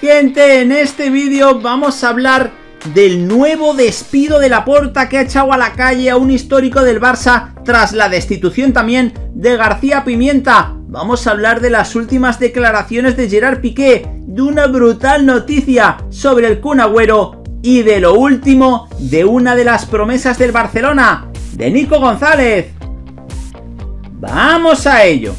Gente, en este vídeo vamos a hablar del nuevo despido de la porta que ha echado a la calle a un histórico del Barça tras la destitución también de García Pimienta. Vamos a hablar de las últimas declaraciones de Gerard Piqué, de una brutal noticia sobre el Kun Agüero y de lo último de una de las promesas del Barcelona, de Nico González. ¡Vamos a ello!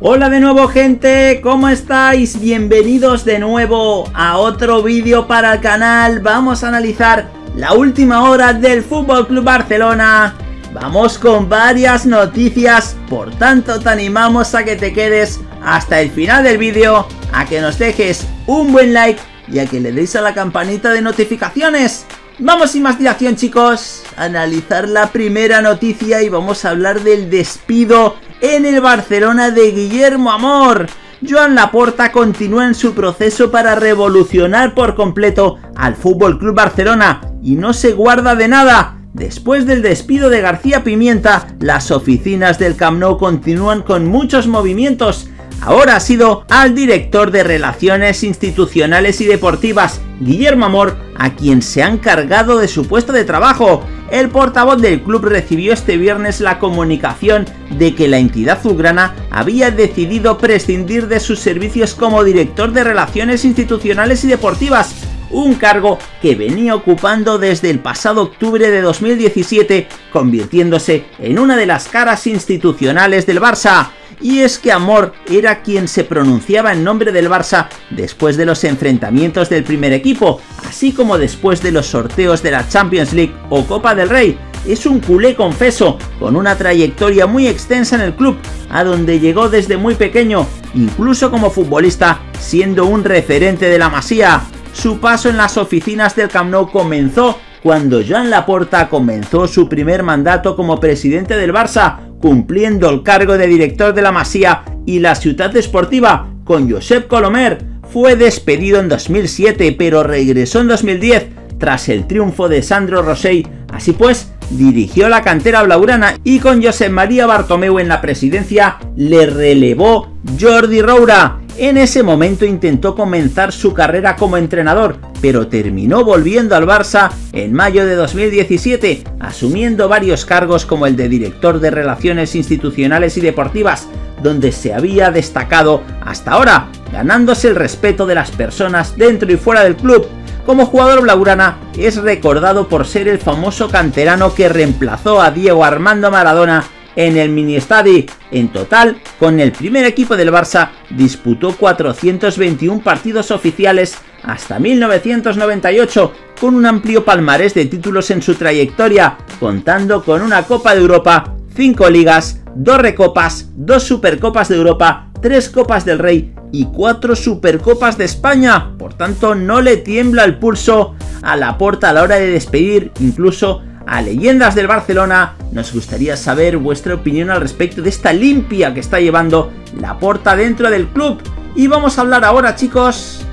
Hola de nuevo gente, ¿cómo estáis? Bienvenidos de nuevo a otro vídeo para el canal. Vamos a analizar la última hora del Fútbol Club Barcelona. Vamos con varias noticias, por tanto te animamos a que te quedes hasta el final del vídeo, a que nos dejes un buen like y a que le deis a la campanita de notificaciones. Vamos sin más dilación chicos, a analizar la primera noticia y vamos a hablar del despido en el Barcelona de Guillermo Amor. Joan Laporta continúa en su proceso para revolucionar por completo al Fútbol Club Barcelona y no se guarda de nada. Después del despido de García Pimienta, las oficinas del Camp Nou continúan con muchos movimientos. Ahora ha sido al director de Relaciones Institucionales y Deportivas, Guillermo Amor, a quien se han cargado de su puesto de trabajo. El portavoz del club recibió este viernes la comunicación de que la entidad azulgrana había decidido prescindir de sus servicios como director de Relaciones Institucionales y Deportivas, un cargo que venía ocupando desde el pasado octubre de 2017, convirtiéndose en una de las caras institucionales del Barça y es que Amor era quien se pronunciaba en nombre del Barça después de los enfrentamientos del primer equipo, así como después de los sorteos de la Champions League o Copa del Rey. Es un culé confeso, con una trayectoria muy extensa en el club, a donde llegó desde muy pequeño, incluso como futbolista, siendo un referente de la Masía. Su paso en las oficinas del Camp Nou comenzó cuando Joan Laporta comenzó su primer mandato como presidente del Barça, cumpliendo el cargo de director de la Masía y la Ciudad Esportiva con Josep Colomer. Fue despedido en 2007 pero regresó en 2010 tras el triunfo de Sandro Rosell. Así pues, dirigió la cantera blaugrana y con Josep María Bartomeu en la presidencia le relevó Jordi Roura. En ese momento intentó comenzar su carrera como entrenador, pero terminó volviendo al Barça en mayo de 2017, asumiendo varios cargos como el de director de Relaciones Institucionales y Deportivas, donde se había destacado hasta ahora, ganándose el respeto de las personas dentro y fuera del club. Como jugador blaugrana es recordado por ser el famoso canterano que reemplazó a Diego Armando Maradona en el mini estadio. En total, con el primer equipo del Barça disputó 421 partidos oficiales hasta 1998, con un amplio palmarés de títulos en su trayectoria, contando con una Copa de Europa, 5 ligas, 2 recopas, 2 supercopas de Europa, 3 copas del Rey y 4 supercopas de España. Por tanto, no le tiembla el pulso a la porta a la hora de despedir incluso a leyendas del Barcelona, nos gustaría saber vuestra opinión al respecto de esta limpia que está llevando la porta dentro del club. Y vamos a hablar ahora, chicos,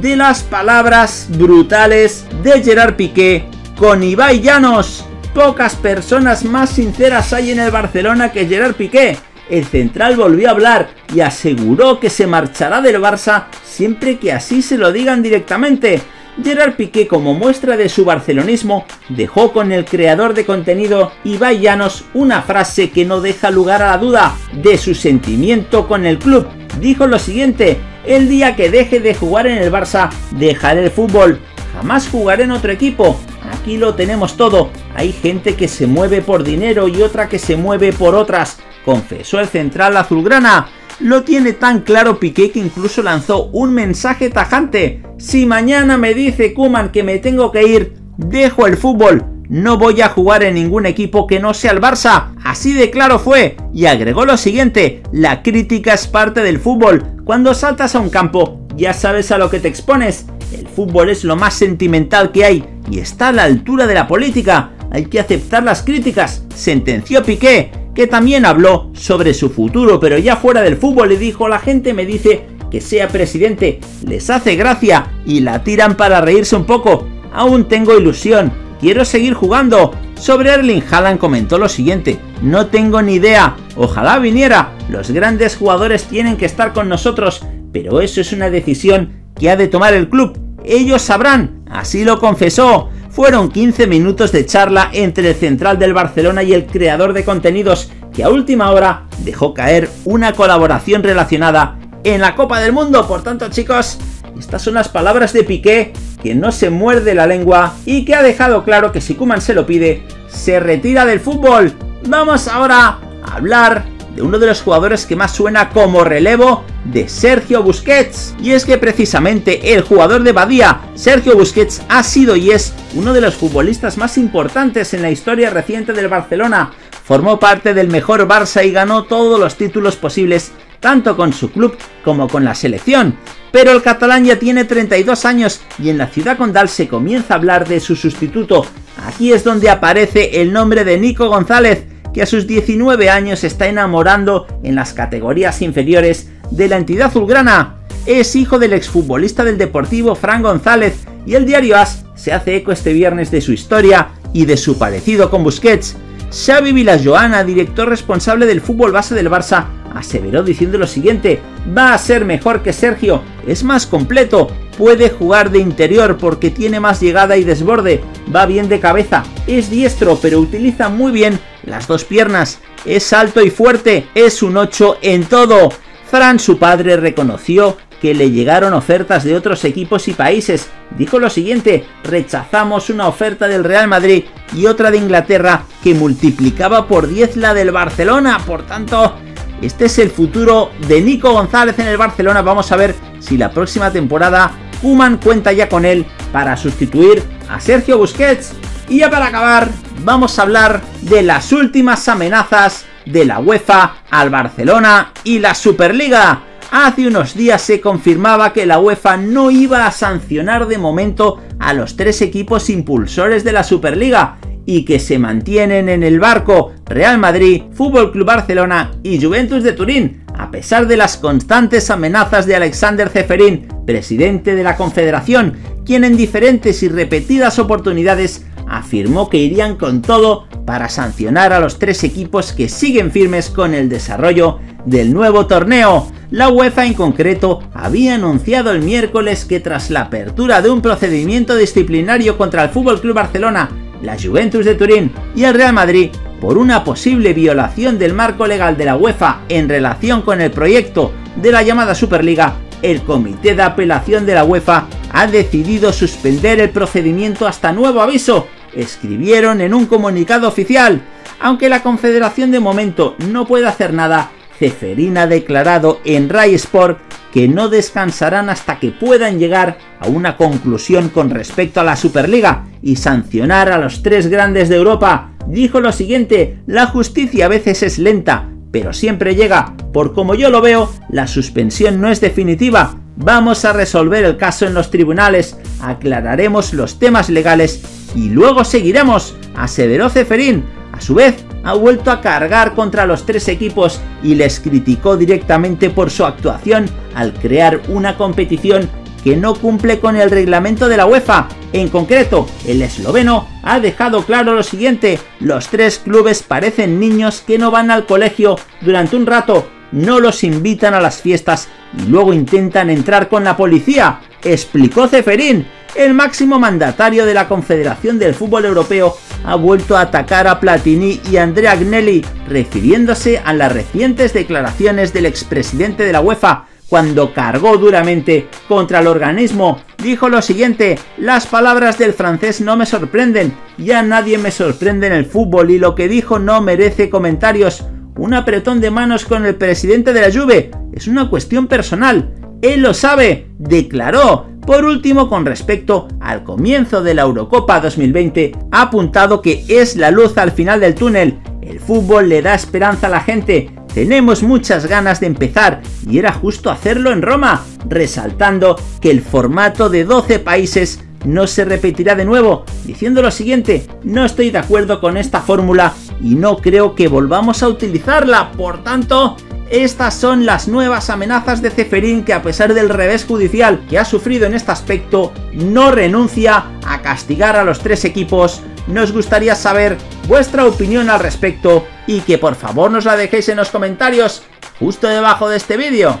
de las palabras brutales de Gerard Piqué con Ibai Llanos. Pocas personas más sinceras hay en el Barcelona que Gerard Piqué. El central volvió a hablar y aseguró que se marchará del Barça siempre que así se lo digan directamente. Gerard Piqué, como muestra de su barcelonismo, dejó con el creador de contenido Ibai Llanos una frase que no deja lugar a la duda de su sentimiento con el club. Dijo lo siguiente, el día que deje de jugar en el Barça, dejaré el fútbol, jamás jugaré en otro equipo, aquí lo tenemos todo, hay gente que se mueve por dinero y otra que se mueve por otras, confesó el central azulgrana. Lo tiene tan claro Piqué que incluso lanzó un mensaje tajante. Si mañana me dice Kuman que me tengo que ir, dejo el fútbol. No voy a jugar en ningún equipo que no sea el Barça. Así de claro fue. Y agregó lo siguiente, la crítica es parte del fútbol. Cuando saltas a un campo, ya sabes a lo que te expones. El fútbol es lo más sentimental que hay y está a la altura de la política. Hay que aceptar las críticas, sentenció Piqué que también habló sobre su futuro, pero ya fuera del fútbol le dijo, la gente me dice que sea presidente, les hace gracia y la tiran para reírse un poco. Aún tengo ilusión, quiero seguir jugando. Sobre Erling Haaland comentó lo siguiente, no tengo ni idea, Ojalá viniera, los grandes jugadores tienen que estar con nosotros, pero eso es una decisión que ha de tomar el club. Ellos sabrán, así lo confesó. Fueron 15 minutos de charla entre el central del Barcelona y el creador de contenidos, que a última hora dejó caer una colaboración relacionada en la Copa del Mundo. Por tanto, chicos, estas son las palabras de Piqué, que no se muerde la lengua y que ha dejado claro que si Kuman se lo pide, se retira del fútbol. Vamos ahora a hablar de uno de los jugadores que más suena como relevo de Sergio Busquets. Y es que precisamente el jugador de Badía, Sergio Busquets, ha sido y es uno de los futbolistas más importantes en la historia reciente del Barcelona. Formó parte del mejor Barça y ganó todos los títulos posibles, tanto con su club como con la selección. Pero el catalán ya tiene 32 años y en la ciudad condal se comienza a hablar de su sustituto. Aquí es donde aparece el nombre de Nico González, que a sus 19 años está enamorando en las categorías inferiores de la entidad azulgrana. Es hijo del exfutbolista del Deportivo Fran González y el diario AS se hace eco este viernes de su historia y de su parecido con Busquets. Xavi Villajoana, director responsable del fútbol base del Barça, aseveró diciendo lo siguiente, va a ser mejor que Sergio, es más completo, puede jugar de interior porque tiene más llegada y desborde, va bien de cabeza, es diestro pero utiliza muy bien las dos piernas, es alto y fuerte, es un 8 en todo. Fran, su padre, reconoció que le llegaron ofertas de otros equipos y países. Dijo lo siguiente, rechazamos una oferta del Real Madrid y otra de Inglaterra que multiplicaba por 10 la del Barcelona. Por tanto, este es el futuro de Nico González en el Barcelona. Vamos a ver si la próxima temporada Kuman cuenta ya con él para sustituir a Sergio Busquets. Y ya para acabar, vamos a hablar de las últimas amenazas de la UEFA al Barcelona y la Superliga. Hace unos días se confirmaba que la UEFA no iba a sancionar de momento a los tres equipos impulsores de la Superliga y que se mantienen en el barco Real Madrid, Fútbol Club Barcelona y Juventus de Turín, a pesar de las constantes amenazas de Alexander Zeferin, presidente de la Confederación, quien en diferentes y repetidas oportunidades afirmó que irían con todo para sancionar a los tres equipos que siguen firmes con el desarrollo del nuevo torneo. La UEFA en concreto había anunciado el miércoles que tras la apertura de un procedimiento disciplinario contra el FC Barcelona la Juventus de Turín y el Real Madrid por una posible violación del marco legal de la UEFA en relación con el proyecto de la llamada Superliga, el Comité de Apelación de la UEFA ha decidido suspender el procedimiento hasta nuevo aviso, escribieron en un comunicado oficial. Aunque la Confederación de momento no puede hacer nada, Ceferín ha declarado en Rai Sport que no descansarán hasta que puedan llegar a una conclusión con respecto a la Superliga y sancionar a los tres grandes de Europa. Dijo lo siguiente, la justicia a veces es lenta, pero siempre llega. Por como yo lo veo, la suspensión no es definitiva. Vamos a resolver el caso en los tribunales, aclararemos los temas legales y luego seguiremos, aseveró Ceferín. A su vez, ha vuelto a cargar contra los tres equipos y les criticó directamente por su actuación al crear una competición que no cumple con el reglamento de la UEFA. En concreto, el esloveno ha dejado claro lo siguiente, los tres clubes parecen niños que no van al colegio durante un rato, no los invitan a las fiestas y luego intentan entrar con la policía, explicó Ceferín. El máximo mandatario de la Confederación del Fútbol Europeo ha vuelto a atacar a Platini y Andrea Agnelli, refiriéndose a las recientes declaraciones del expresidente de la UEFA, cuando cargó duramente contra el organismo. Dijo lo siguiente, las palabras del francés no me sorprenden, ya nadie me sorprende en el fútbol y lo que dijo no merece comentarios. Un apretón de manos con el presidente de la Juve es una cuestión personal. Él lo sabe, declaró. Por último, con respecto al comienzo de la Eurocopa 2020, ha apuntado que es la luz al final del túnel. El fútbol le da esperanza a la gente. Tenemos muchas ganas de empezar y era justo hacerlo en Roma, resaltando que el formato de 12 países no se repetirá de nuevo, diciendo lo siguiente, no estoy de acuerdo con esta fórmula y no creo que volvamos a utilizarla, por tanto, Estas son las nuevas amenazas de Ceferín que a pesar del revés judicial que ha sufrido en este aspecto, no renuncia a castigar a los tres equipos. Nos gustaría saber vuestra opinión al respecto y que por favor nos la dejéis en los comentarios justo debajo de este vídeo.